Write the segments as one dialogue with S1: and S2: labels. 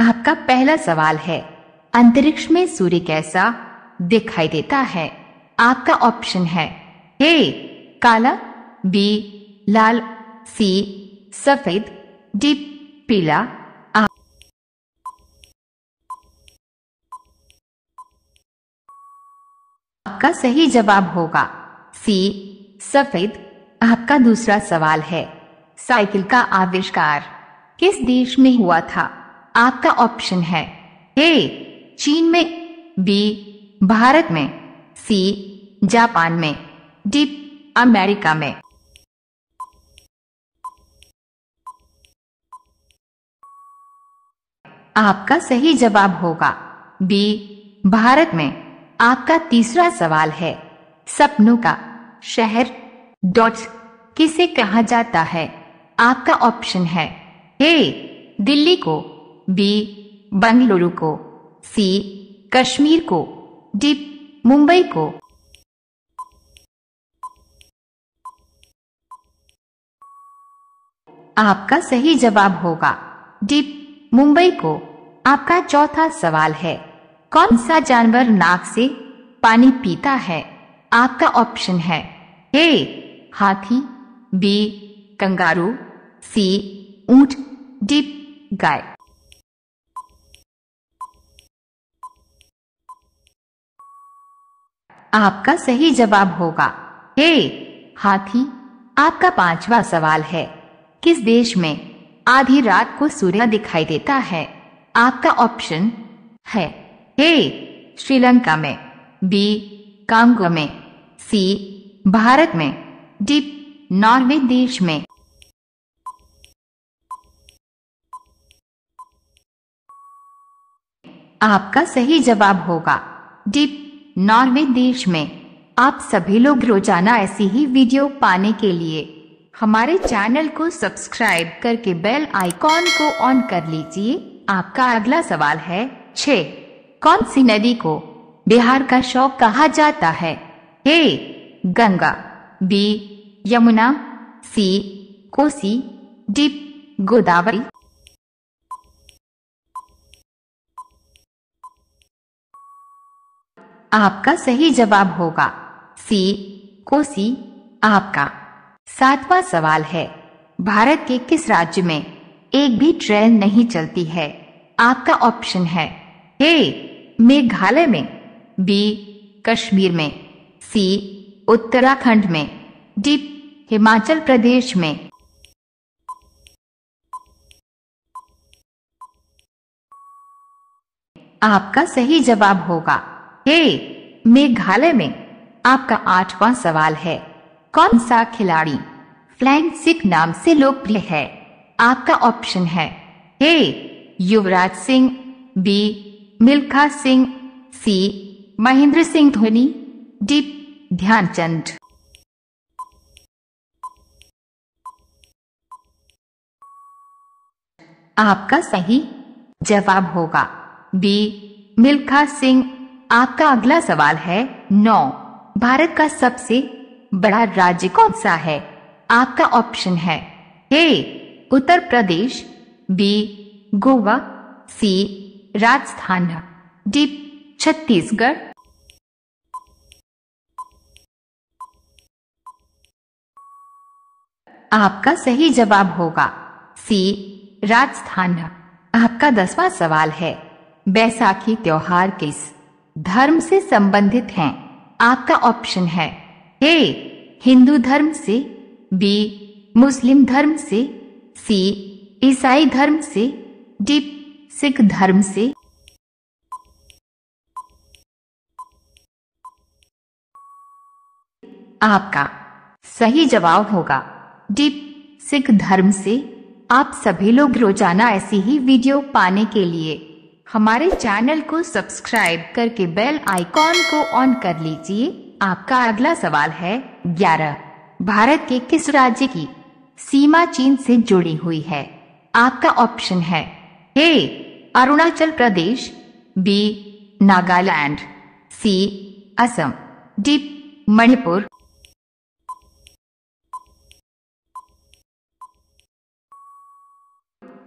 S1: आपका पहला सवाल है, अंतरिक्ष में सूर्य कैसा दिखाई देता है? आपका ऑप्शन है ए, काला, बी, लाल, सी, सफ़ेद, डी, पीला। आपका सही जवाब होगा, सी, सफ़ेद। आपका दूसरा सवाल है, साइकिल का आविष्कार किस देश में हुआ था? आपका ऑप्शन है ए, चीन में, बी, भारत में, सी, जापान में, डी, अमेरिका में। आपका सही जवाब होगा। बी, भारत में आपका तीसरा सवाल है। सपनों का शहर डॉट किसे कहा जाता है? आपका ऑप्शन है ए, दिल्ली को बी, बंगलुरु को, सी, कश्मीर को, डी, मुंबई को। आपका सही जवाब होगा। डी, मुंबई को। आपका चौथा सवाल है, कौन सा जानवर नाक से पानी पीता है? आपका ऑप्शन है, ए, हाथी, बी, कंगारू, सी, ऊँट, डी, गाय। आपका सही जवाब होगा। हे, हाथी, आपका पांचवा सवाल है। किस देश में आधी रात को सूर्य दिखाई देता है? आपका ऑप्शन है ए श्रीलंका में, बी, कांगो में, सी, भारत में, डी, नॉर्वे देश में। आपका सही जवाब होगा। डी नॉर्वे देश में आप सभी लोग रोज़ाना ऐसी ही वीडियो पाने के लिए हमारे चैनल को सब्सक्राइब करके बेल आइकॉन को ऑन कर लीजिए। आपका अगला सवाल है, छ, कौन सी नदी को बिहार का शौक कहा जाता है? A, Ganga, B, Yamuna, C, Kosi, D, Godavari आपका सही जवाब होगा। सी, कोसी, आपका। सातवां सवाल है, भारत के किस राज्य में एक भी ट्रेन नहीं चलती है? आपका ऑप्शन है, ए, मेघालय में, बी, कश्मीर में, सी, उत्तराखंड में, डी, हिमाचल प्रदेश में। आपका सही जवाब होगा। ए मेघालय में आपका आठवां सवाल है। कौन सा खिलाड़ी फ्लैंग सिख नाम से लोकप्रिय है? आपका ऑप्शन है। A Yuvraj Singh, B, Milkha Singh, C, Mahendra Singh Dhoni, D, Dhyanchand. आपका सही जवाब होगा। बी, मिल्खा सिंह आपका अगला सवाल है नौ। भारत का सबसे बड़ा राज्य कौन सा है? आपका ऑप्शन है A, Uttar Pradesh, B, Goa, C, Rajasthan, D, Chhattisgarh. आपका सही जवाब होगा सी, राजस्थान। आपका दसवां सवाल है बैसाखी त्योहार किस धर्म से संबंधित हैं। आपका ऑप्शन है। ए हिंदू धर्म से। बी मुस्लिम धर्म से। सी ईसाई धर्म से। डी सिख धर्म से। आपका सही जवाब होगा। डीप सिख धर्म से। आप सभी लोग रोज़ाना ऐसी ही वीडियो पाने के लिए। हमारे चैनल को सब्सक्राइब करके बेल आइकॉन को ऑन कर लीजिए। आपका अगला सवाल है ग्यारह। भारत के किस राज्य की सीमा चीन से जुड़ी हुई है? आपका ऑप्शन है A, Arunachal Pradesh, B, Nagaland, C, Assam, D, Manipur.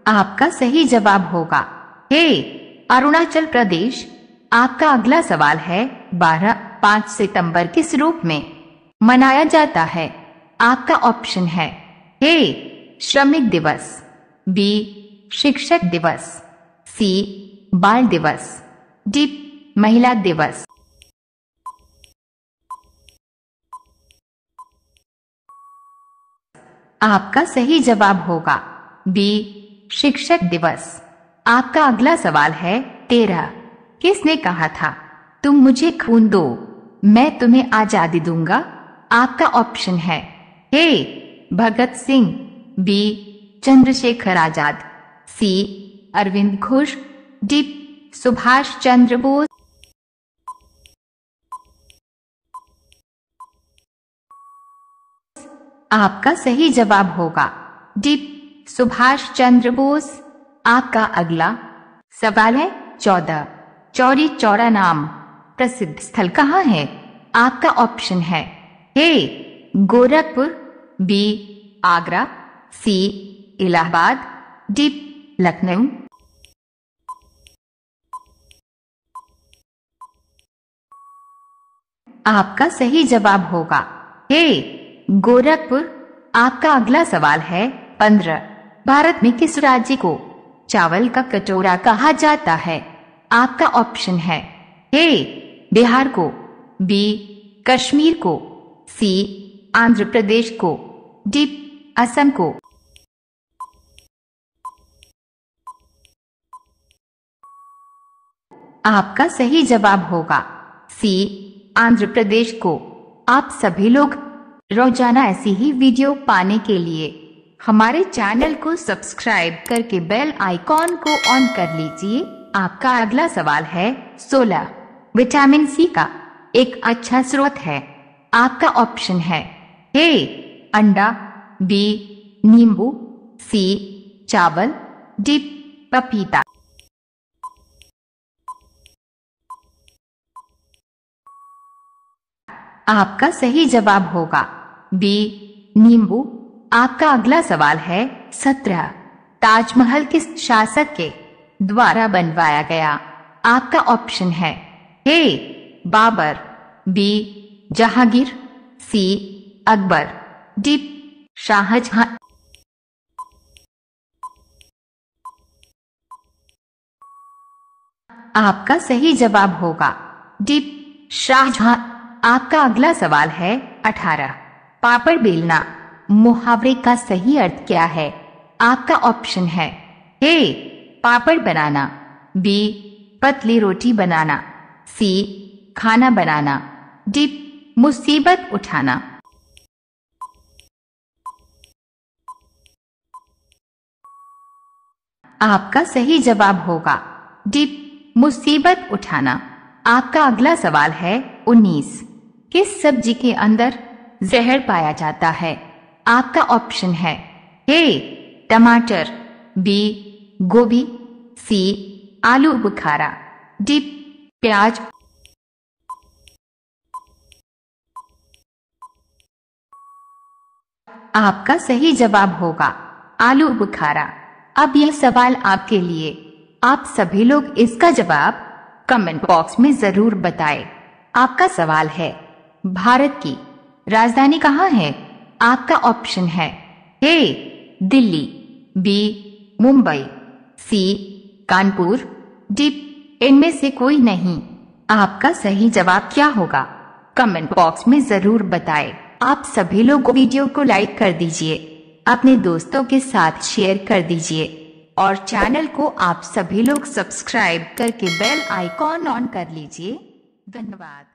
S1: आपका सही जवाब होगा हे अरुणाचल प्रदेश, आपका अगला सवाल है बारह पाँच सितंबर किस रूप में? मनाया जाता है। आपका ऑप्शन है ए, श्रमिक दिवस, बी, शिक्षक दिवस, सी, बाल दिवस, डी, महिला दिवस। आपका सही जवाब होगा बी, शिक्षक दिवस। आपका अगला सवाल है तेरह किसने कहा था, तुम मुझे खून दो, मैं तुम्हें आज़ादी दूँगा आपका ऑप्शन है, A, Bhagat Singh, B, Chandrashekhar Azad, C, Aurobindo Ghosh, D, Subhash Chandra Bose. आपका सही जवाब होगा, डी, सुभाष चंद्र बोस। आपका अगला सवाल है चौदह। चौरी चौरा नाम प्रसिद्ध स्थल कहाँ है? आपका ऑप्शन है A, Gorakhpur, B, Agra, C, Allahabad, D, Lucknow. आपका सही जवाब होगा ए, गोरखपुर। आपका अगला सवाल है पंद्रह। भारत में किस राज्य को चावल का कटोरा कहा जाता है। आपका ऑप्शन है ए, बिहार को, बी, कश्मीर को, सी, आंध्र प्रदेश को, डी, असम को। आपका सही जवाब होगा। सी, आंध्र प्रदेश को। आप सभी लोग रोज़ाना ऐसी ही वीडियो पाने के लिए हमारे चैनल को सब्सक्राइब करके बेल आइकॉन को ऑन कर लीजिए। आपका अगला सवाल है 16 विटामिन सी का एक अच्छा स्रोत है। आपका ऑप्शन है ए, अंडा, बी, नींबू, सी, चावल, डी, पपीता। आपका सही जवाब होगा, बी, नींबू। आपका अगला सवाल है सत्रह। ताजमहल किस शासक के द्वारा बनवाया गया? आपका ऑप्शन है A, Babur, B, Jahangir, C, Akbar. D, Shahjahan. आपका सही जवाब होगा। डी, शाहजहां। आपका अगला सवाल है अठारह। पापड़ बेलना। मुहावरे का सही अर्थ क्या है? आपका ऑप्शन है। ए पापड़ बनाना। बी पतली रोटी बनाना। सी खाना बनाना। डी मुसीबत उठाना। आपका सही जवाब होगा। डी मुसीबत उठाना। आपका अगला सवाल है उन्नीस। किस सब्ज़ी के अंदर जहर पाया जाता है? आपका ऑप्शन है ए, टमाटर, बी, गोभी, सी, आलू बुखारा, डी, प्याज। आपका सही जवाब होगा, आलू बुखारा। अब यह सवाल आपके लिए। आप सभी लोग इसका जवाब कमेंट बॉक्स में ज़रूर बताएँ। आपका सवाल है, भारत की राजधानी कहाँ है? आपका ऑप्शन है A, Delhi, B, Mumbai, C, Kanpur, D, इनमें से कोई नहीं। आपका सही जवाब क्या होगा? कमेंट बॉक्स में ज़रूर बताएँ। आप सभी लोग वीडियो को लाइक कर दीजिए। अपने दोस्तों के साथ शेयर कर दीजिए। और चैनल को आप सभी लोग सब्सक्राइब करके बेल आइकॉन ऑन कर लीजिए। धन्यवाद।